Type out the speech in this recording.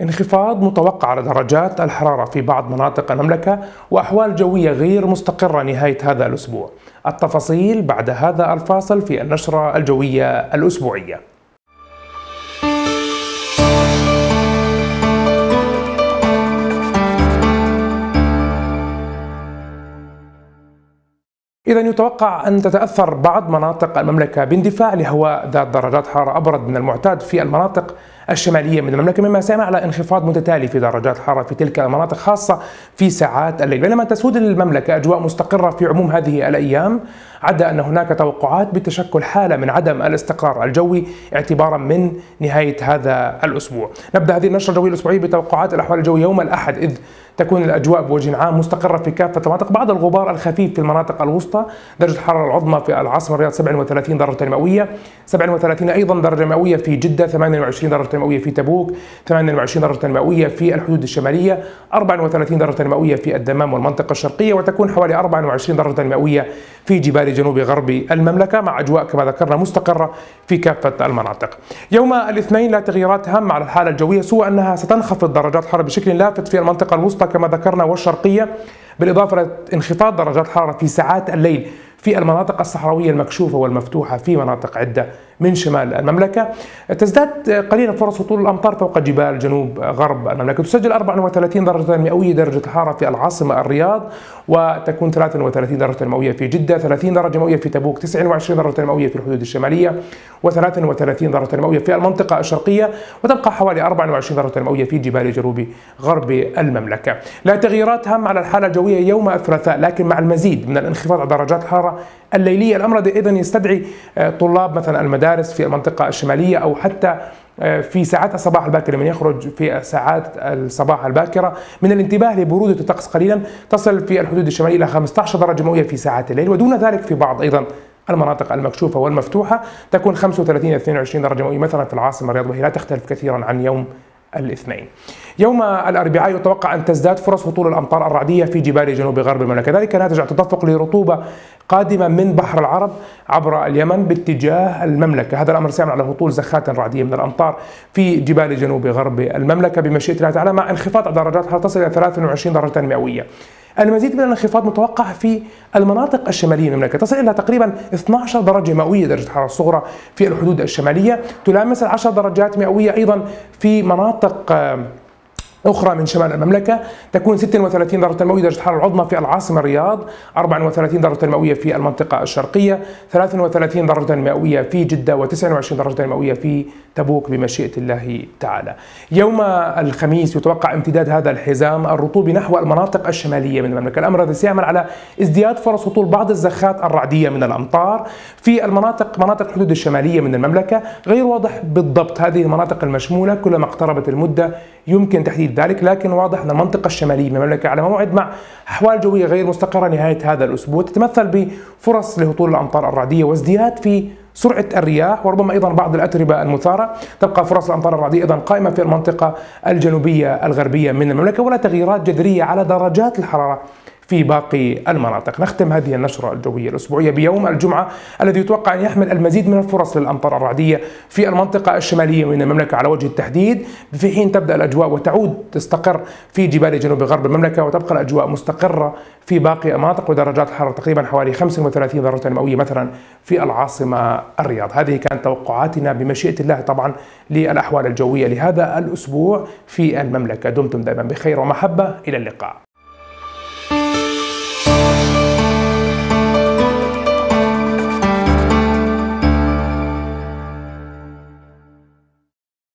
انخفاض متوقع على درجات الحرارة في بعض مناطق المملكة وأحوال جوية غير مستقرة نهاية هذا الأسبوع. التفاصيل بعد هذا الفاصل في النشرة الجوية الأسبوعية. إذا يتوقع أن تتأثر بعض مناطق المملكة باندفاع لهواء ذات درجات حرارة أبرد من المعتاد في المناطق الشمالية من المملكة مما سيعمل على انخفاض متتالي في درجات الحرارة في تلك المناطق خاصة في ساعات الليل. بينما تسود المملكة أجواء مستقرة في عموم هذه الأيام عدا أن هناك توقعات بتشكل حالة من عدم الاستقرار الجوي اعتبارا من نهاية هذا الأسبوع. نبدأ هذه النشرة الجوية الأسبوعية بتوقعات الأحوال الجوية يوم الأحد إذ تكون الأجواء بوجه عام مستقرة في كافة المناطق. بعض الغبار الخفيف في المناطق الوسطى درجة الحرارة العظمى في العاصمة الرياض 37 درجة مئوية 37 أيضا درجة مئوية في جدة 28 درجة مئوية في تبوك 28 درجة مئوية في الحدود الشمالية 34 درجة مئوية في الدمام والمنطقة الشرقية وتكون حوالي 24 درجة مئوية في جبال جنوب غرب المملكة مع أجواء كما ذكرنا مستقرة في كافة المناطق. يوم الاثنين لا تغييرات هامة على الحالة الجوية سوى أنها ستنخفض درجات الحرارة بشكل لافت في المنطقة الوسطى كما ذكرنا والشرقية بالإضافة لانخفاض درجات الحرارة في ساعات الليل. في المناطق الصحراوية المكشوفة والمفتوحة في مناطق عدة من شمال المملكة. تزداد قليلا فرص هطول الأمطار فوق جبال جنوب غرب المملكة. تسجل 34 درجة مئوية درجة الحرارة في العاصمة الرياض وتكون 33 درجة مئوية في جدة 30 درجة مئوية في تبوك 29 درجة مئوية في الحدود الشمالية و33 درجة مئوية في المنطقة الشرقية وتبقى حوالي 24 درجة مئوية في جبال جنوب غرب المملكة. لا تغييرات هامة على الحالة الجوية يوم الثلاثاء لكن مع المزيد من الانخفاض على درجات الحرارة الليلية. الأمر إذا يستدعي طلاب مثلا المدارس في المنطقة الشمالية أو حتى في ساعات الصباح الباكر من يخرج في ساعات الصباح الباكرة من الانتباه لبرودة الطقس قليلا تصل في الحدود الشمالية إلى 15 درجة مئوية في ساعات الليل. ودون ذلك في بعض أيضا المناطق المكشوفة والمفتوحة تكون 35 22 درجة مئوية مثلا في العاصمة الرياض وهي لا تختلف كثيرا عن يوم الاثنين. يوم الأربعاء يتوقع أن تزداد فرص هطول الأمطار الرعدية في جبال جنوب غرب المملكة. ذلك ناتج عن تدفق لرطوبة قادمة من بحر العرب عبر اليمن باتجاه المملكة. هذا الأمر سيعمل على هطول زخات رعدية من الأمطار في جبال جنوب غرب المملكة. بمشيئة الله تعالى مع انخفاض درجات الحراره تصل إلى 23 درجة مئوية؟ المزيد من الانخفاض متوقع في المناطق الشمالية من المملكة. تصل إلى تقريبا 12 درجة مئوية درجة الحرارة الصغرى في الحدود الشمالية. تلامس 10 درجات مئوية أيضا في مناطق أخرى من شمال المملكة. تكون 36 درجة مئوية درجة الحرارة العظمى في العاصمة الرياض 34 درجة مئوية في المنطقة الشرقية 33 درجة مئوية في جدة و29 درجة مئوية في تبوك بمشيئة الله تعالى. يوم الخميس يتوقع امتداد هذا الحزام الرطوبي نحو المناطق الشمالية من المملكة. الأمر هذا سيعمل على ازدياد فرص هطول بعض الزخات الرعدية من الأمطار في المناطق مناطق الحدود الشمالية من المملكة. غير واضح بالضبط هذه المناطق المشمولة كلما اقتربت المدة يمكن تحديد ذلك لكن واضح أن المنطقة الشمالية من المملكة على موعد مع أحوال جوية غير مستقرة نهاية هذا الأسبوع. تتمثل بفرص لهطول الأمطار الرعدية وازدياد في سرعة الرياح وربما أيضا بعض الأتربة المثارة. تبقى فرص الأمطار الرعدية أيضا قائمة في المنطقة الجنوبية الغربية من المملكة ولا تغييرات جذرية على درجات الحرارة. في باقي المناطق. نختم هذه النشرة الجوية الأسبوعية بيوم الجمعة الذي يتوقع أن يحمل المزيد من الفرص للأمطار الرعدية في المنطقة الشمالية من المملكة على وجه التحديد. في حين تبدأ الأجواء وتعود تستقر في جبال جنوب غرب المملكة وتبقى الأجواء مستقرة في باقي المناطق ودرجات الحرارة تقريبا حوالي 35 درجة مئوية مثلا في العاصمة الرياض. هذه كانت توقعاتنا بمشيئة الله طبعا للأحوال الجوية لهذا الأسبوع في المملكة. دمتم دائما بخير ومحبة. إلى اللقاء.